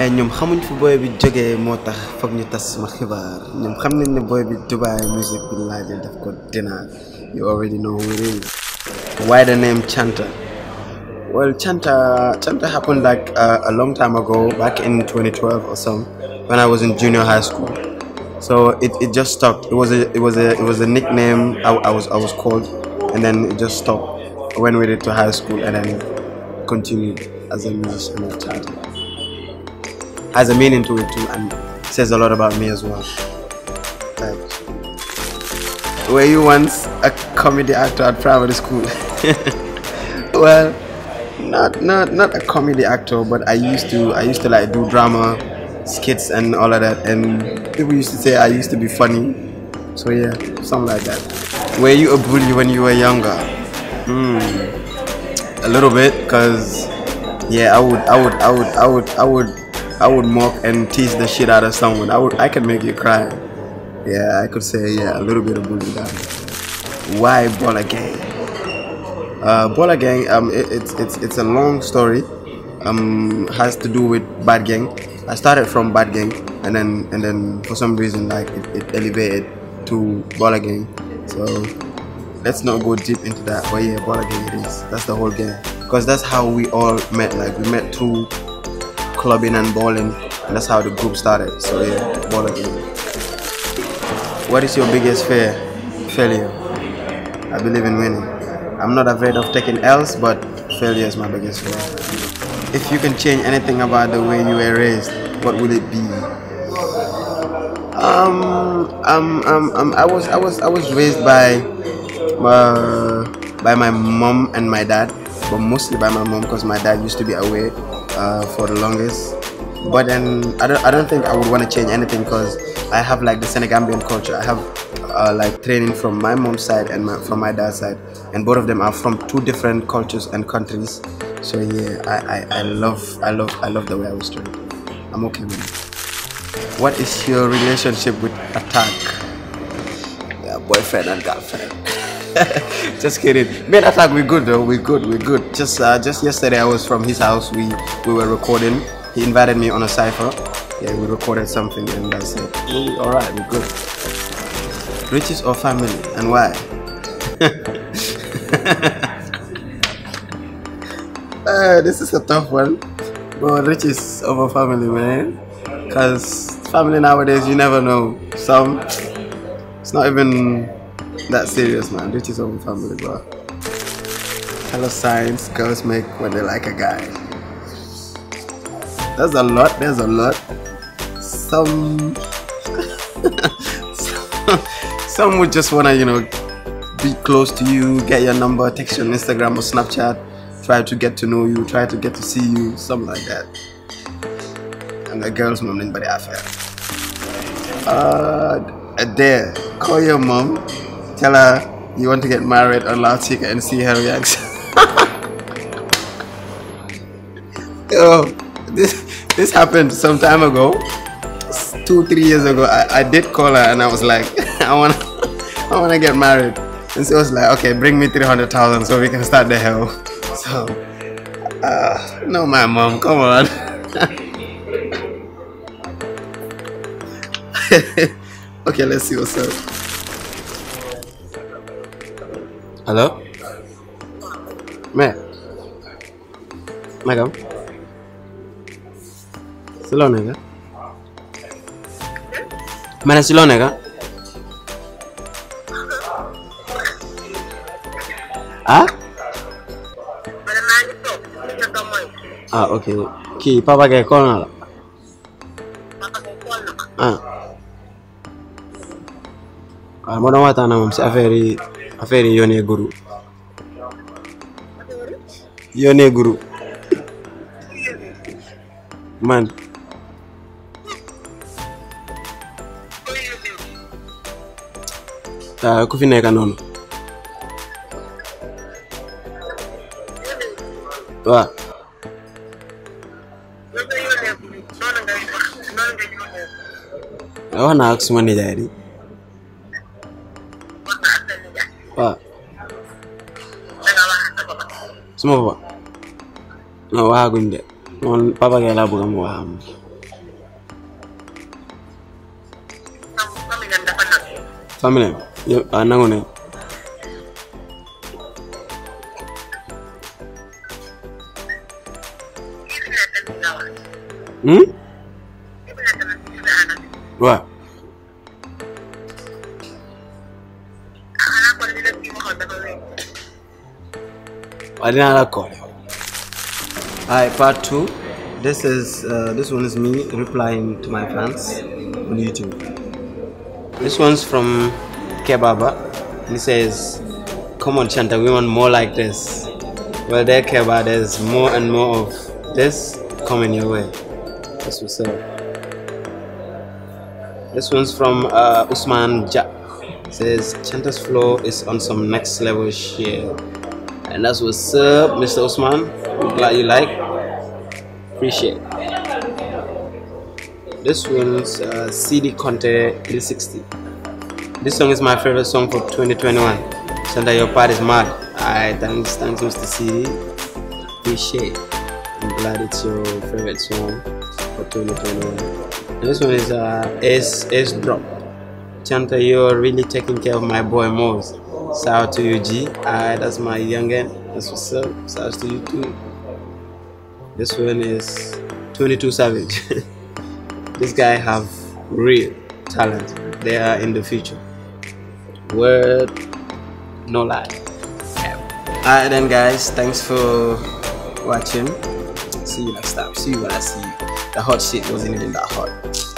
et ñoom xamuñ fu booy bi jógee moo tax foog ñu tas sama xibaar. Ñoom xam nañ ne bi Dubai music bi laajee daf ko you already know who it is. Why the name Chanta? Well Chanta Chanta happened like uh, a long time ago back in 2012 or some when I was in junior high school. So it, it just stuck it was a it was a it was a nickname I, I was I was called and then it just stopped. I went with it to high school and then continued as a musician of Chanta has a meaning to it too and says a lot about me as well. Like, were you once a comedy actor at primary school? well, not not not a comedy actor, but I used to I used to like do drama, skits and all of that, and people used to say I used to be funny. So yeah, something like that. Were you a bully when you were younger? Hmm, a little bit, cause yeah, I would I would I would I would I would I would mock and tease the shit out of someone. I would I could make you cry. Yeah, I could say yeah, a little bit of bullying. That. Why Bola Gang? Uh, Bola Gang, um, it, it's it's it's a long story. Um, has to do with Bad Gang. I started from Bad Gang, and then and then for some reason like it, it elevated to Bola Gang. So let's not go deep into that. But yeah, Bola Gang it is. That's the whole gang. Because that's how we all met. Like we met through clubbing and bowling, and that's how the group started. So yeah, Bola Gang. What is your biggest fear? Failure. I believe in winning. I'm not afraid of taking L's, but failure is my biggest fear. If you can change anything about the way you were raised, what would it be? Um, um, um, um I was, I was, I was raised by, uh, by my mom and my dad, but mostly by my mom because my dad used to be away uh, for the longest. But then I don't, I don't think I would want to change anything because I have like the Senegambian culture. I have uh, like training from my mom's side and my, from my dad's side, and both of them are from two different cultures and countries. So yeah, I, I, I love I love I love the way I was trained. I'm okay with it. What is your relationship with Attack? Yeah, boyfriend and girlfriend. just kidding. And Attack, we good though. We good. We good. Just uh, just yesterday, I was from his house. We we were recording. He invited me on a cipher. Yeah, we recorded something, and I said, "All right, we good." Riches or family, and why? uh, this is a tough one, but riches over family, man. Cause family nowadays, you never know. Some, it's not even that serious, man. Riches own family, bro. Hello signs girls make when they like a guy. There's a lot. There's a lot. Some, some, would just wanna, you know, be close to you, get your number, text you on Instagram or Snapchat, try to get to know you, try to get to see you, something like that. And the girls mom didn't body affair. Uh, Adair, call your mom, tell her you want to get married on loudspeaker and see her reaction. Yo, this this happened some time ago, two three years ago. I, I did call her and I was like, I want I want to get married, and she was like, okay, bring me three hundred thousand so we can start the hell. So, uh, no, my mom, come on. okay, let's see what's up. Halo? Me? Me kamu? Silone ya? Mana silone ya? Ah? Ah, oke. Okay. Ki, papa kayak kono lah. Papa kayak kono. Ah. Ah, mau nama tanam, si aferi affaire yi affaire yi yónnee guru? Yónnee guru. Man. Ah ku fi nekk noonu waaw wax naa ak suma nijaay di suma ba na waxaguñ de man papa kay laa bëgg mu waxam famille a nangu ne Hmm? Wa. Wow. Hi, part two. This is uh, this one is me replying to my fans on YouTube. This one's from Kebaba. He says, "Come on, Chanta, we want more like this." Well, there, Keba, there's more and more of this coming your way. That's what's up. This one's from uh, Usman Ja. Says Chanta's flow is on some next level shit. And that's what's up, Mr. Osman. I'm glad you like. Appreciate. This one's uh, CD Conte 360. This song is my favorite song for 2021. Chanta, your part is mad. I thanks, thanks, Mr. CD. Appreciate. I'm glad it's your favorite song for 2021. And this one is uh, S S Drop. Chanta, you're really taking care of my boy Mose. Shout out to you, G. That's my youngin. That's what's up. Shout out to you too. This one is 22 Savage. this guy have real talent. They are in the future. Word, no lie. Alright then, guys. Thanks for watching. See you next time. See you when I see you. The hot shit wasn't even that hot.